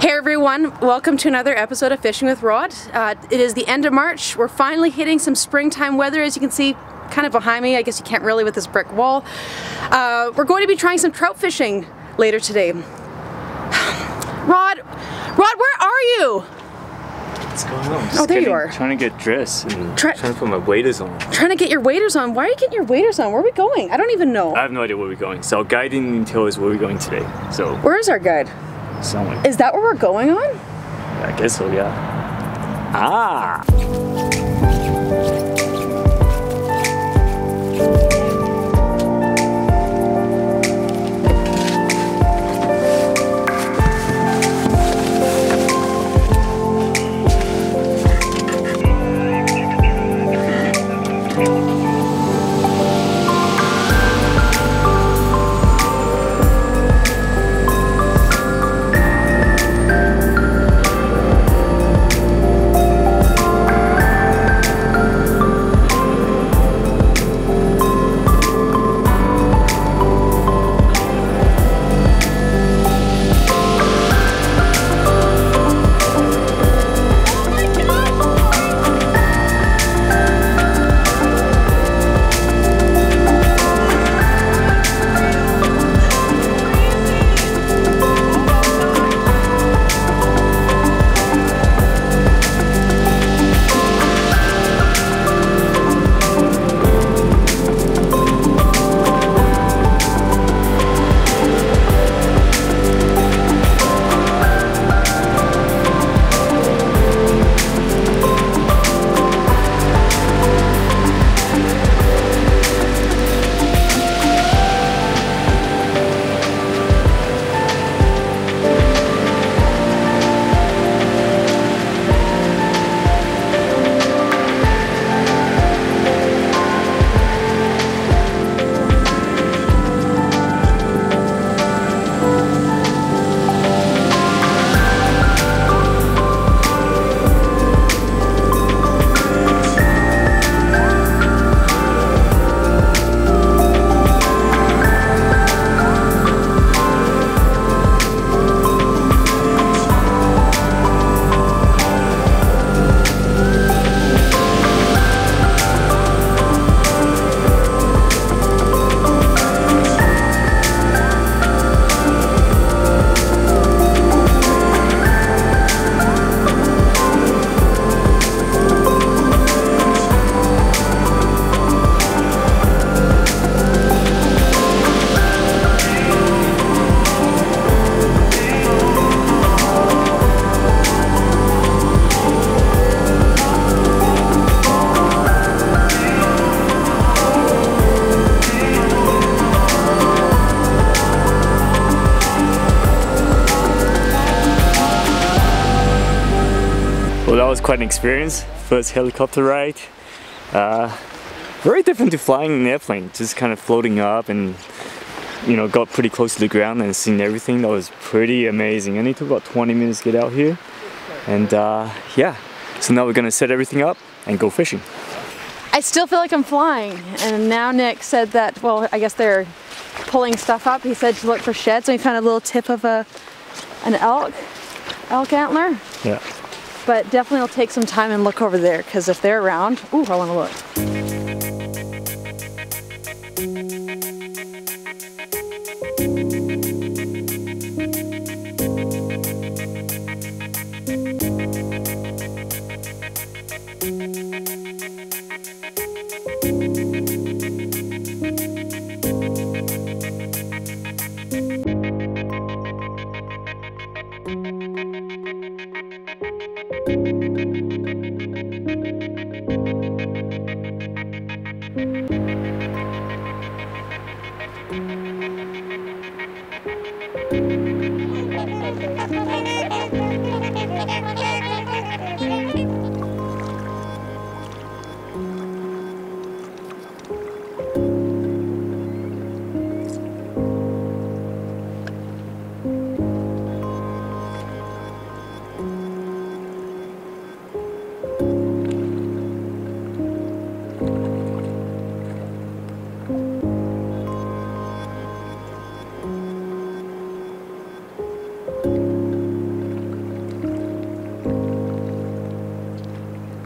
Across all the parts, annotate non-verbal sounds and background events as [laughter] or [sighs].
Hey everyone, welcome to another episode of Fishing with Rod. Uh, it is the end of March. We're finally hitting some springtime weather as you can see kind of behind me. I guess you can't really with this brick wall. Uh, we're going to be trying some trout fishing later today. [sighs] Rod, Rod, where are you? What's going on? Oh, there you are. Trying to get dressed and Try- trying to put my waders on. Trying to get your waders on. Why are you getting your waders on? Where are we going? I don't even know. I have no idea where we're going. So guiding tell us where we're going today. So Where is our guide? Somewhere. Is that where we're going on? I guess so, yeah. Ah! Quite an experience. First helicopter ride. Uh, very different to flying an airplane, just kind of floating up and you know, got pretty close to the ground and seen everything. That was pretty amazing. And it took about 20 minutes to get out here. And uh, yeah, so now we're gonna set everything up and go fishing. I still feel like I'm flying. And now Nick said that, well, I guess they're pulling stuff up. He said to look for sheds. So we found a little tip of a an elk, elk antler. Yeah. But definitely I'll take some time and look over there because if they're around, ooh, I want to look. Oh,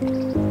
Música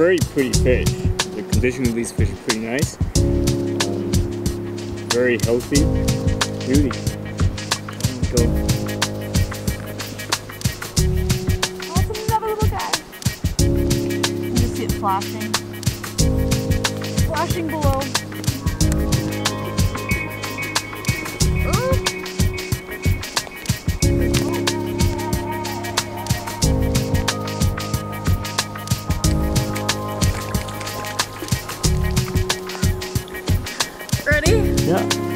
very pretty fish. The condition of these fish is pretty nice. Um, very healthy. Beauty. Go. Another little guy. Flashing. Flashing below. Ready?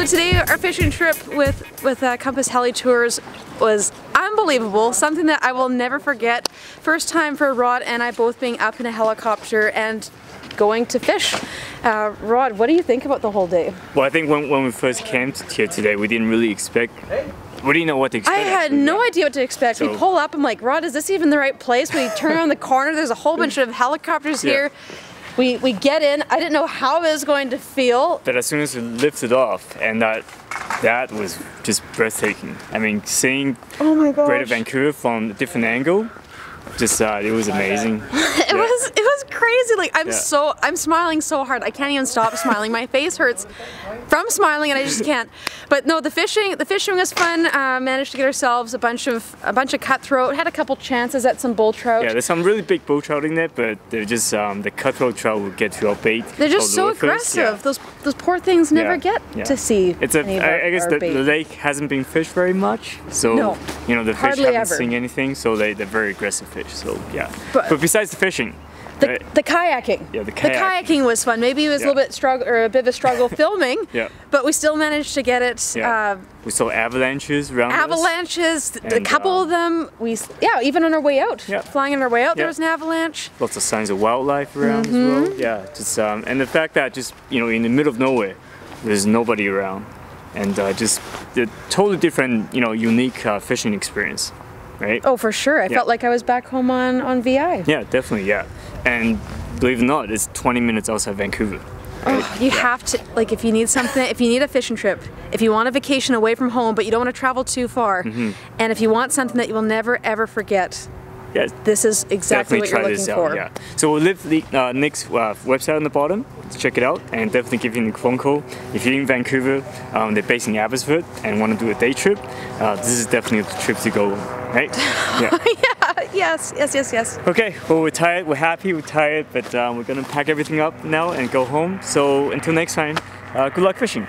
So today our fishing trip with with uh, Compass Heli Tours was unbelievable. Something that I will never forget. First time for Rod and I both being up in a helicopter and going to fish. Uh, Rod, what do you think about the whole day? Well, I think when, when we first came here today, we didn't really expect. We didn't know what to expect. I had no idea what to expect. we pull up. I'm like, Rod, is this even the right place? We turn around the corner. There's a whole bunch of helicopters Yeah. here. We we get in. I didn't know how it was going to feel. But as soon as we lifted off, and that that was just breathtaking. I mean, seeing Oh! Greater Vancouver from a different angle, just uh, it was amazing. [laughs] It was it was crazy. Like I'm Yeah. so I'm smiling so hard. I can't even stop smiling. My face hurts from smiling and I just can't. But no, the fishing the fishing was fun. Uh, managed to get ourselves a bunch of a bunch of cutthroat. Had a couple chances at some bull trout. Yeah, there's some really big bull trout in there, but they're just um, the cutthroat trout will get to our bait. They're just so aggressive. Yeah. Those those poor things never Yeah, get yeah. to see. It's a. any of our- I guess the lake hasn't been fished very much, so No, you know the fish haven't ever. seen anything, so they they're very aggressive fish. So yeah. But- But, besides the fishing, The, uh, the kayaking. Yeah, the The kayaking. kayaking was fun. Maybe it was a little bit struggle or a bit of a struggle [laughs] filming. Yeah. But we still managed to get it. yeah, Uh, we saw avalanches around avalanches. th- a couple um, of them. We yeah. Even on our way out, Yeah. flying on our way out, there was an avalanche. Lots of signs of wildlife around Mm-hmm. as well. Yeah, just um, and the fact that just you know in the middle of nowhere, there's nobody around, and uh, just the totally different you know unique uh, fishing experience, right? Oh, for sure. I Yeah. felt like I was back home on on VI. Yeah, definitely. Yeah, and believe it or not, it's 20 minutes outside Vancouver. Oh, you have to like if you need something, if you need a fishing trip, if you want a vacation away from home, but you don't want to travel too far, Mm-hmm. and if you want something that you will never ever forget, Yeah, this is exactly definitely what you're try looking this for. out. Yeah. So we'll leave the uh, Nick's uh, website on the bottom. Check it out and definitely give him a phone call. If you're in Vancouver, um, they're based in Abbotsford and want to do a day trip, uh, this is definitely the trip to go. Right? [laughs] [laughs] Yeah. Yes, yes, yes, yes. Okay, well we're tired, we're happy, we're tired, but um, we're gonna pack everything up now and go home. So until next time, uh, good luck fishing.